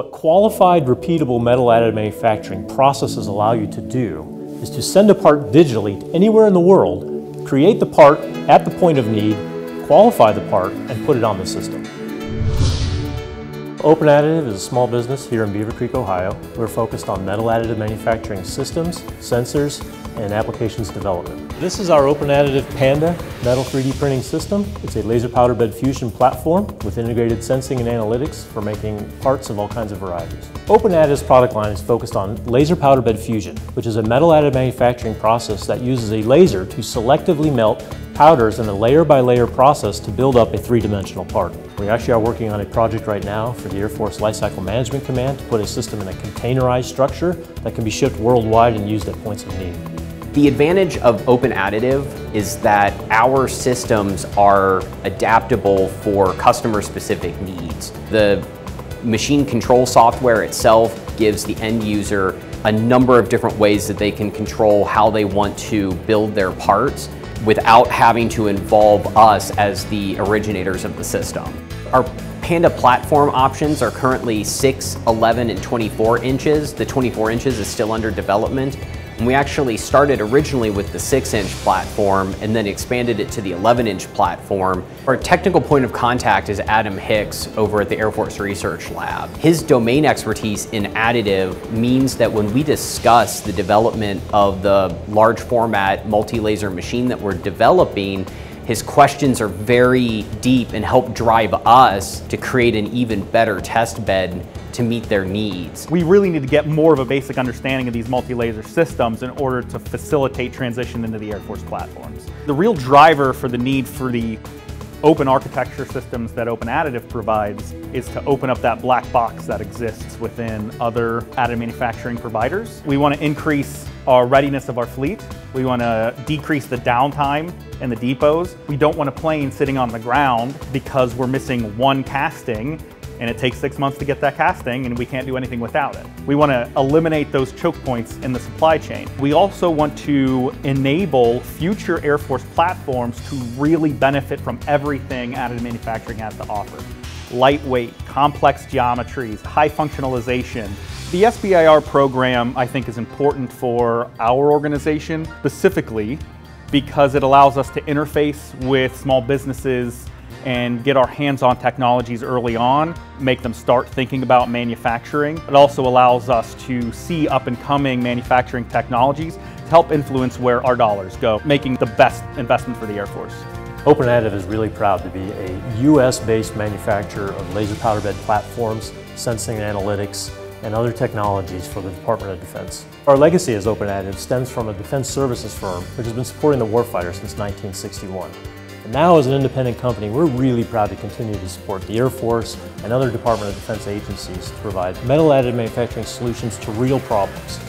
What qualified, repeatable metal additive manufacturing processes allow you to do is to send a part digitally to anywhere in the world, create the part at the point of need, qualify the part, and put it on the system. Open Additive is a small business here in Beavercreek, Ohio. We're focused on metal additive manufacturing systems, sensors, and applications development. This is our Open Additive Panda metal 3D printing system. It's a laser powder bed fusion platform with integrated sensing and analytics for making parts of all kinds of varieties. Open Additive's product line is focused on laser powder bed fusion, which is a metal additive manufacturing process that uses a laser to selectively melt powders in a layer by layer process to build up a three-dimensional part. We actually are working on a project right now for the Air Force Lifecycle Management Command to put a system in a containerized structure that can be shipped worldwide and used at points of need. The advantage of Open Additive is that our systems are adaptable for customer specific needs. The machine control software itself gives the end user a number of different ways that they can control how they want to build their parts without having to involve us as the originators of the system. Our Panda platform options are currently 6, 11, and 24 inches. The 24 inches is still under development. And we actually started originally with the 6-inch platform and then expanded it to the 11-inch platform. Our technical point of contact is Adam Hicks over at the Air Force Research Lab. His domain expertise in additive means that when we discuss the development of the large format multi-laser machine that we're developing, his questions are very deep and help drive us to create an even better test bed to meet their needs. We really need to get more of a basic understanding of these multi-laser systems in order to facilitate transition into the Air Force platforms. The real driver for the need for the open architecture systems that Open Additive provides is to open up that black box that exists within other additive manufacturing providers. We want to increase our readiness of our fleet. We want to decrease the downtime in the depots. We don't want a plane sitting on the ground because we're missing one casting and it takes six months to get that casting and we can't do anything without it. We want to eliminate those choke points in the supply chain. We also want to enable future Air Force platforms to really benefit from everything additive manufacturing has to offer. Lightweight, complex geometries, high functionalization, the SBIR program, I think, is important for our organization specifically because it allows us to interface with small businesses and get our hands-on technologies early on, make them start thinking about manufacturing. It also allows us to see up and coming manufacturing technologies to help influence where our dollars go, making the best investment for the Air Force. Open Additive is really proud to be a US-based manufacturer of laser powder bed platforms, sensing and analytics, and other technologies for the Department of Defense. Our legacy as Open Additive stems from a defense services firm which has been supporting the warfighter since 1961. Now as an independent company, we're really proud to continue to support the Air Force and other Department of Defense agencies to provide metal additive manufacturing solutions to real problems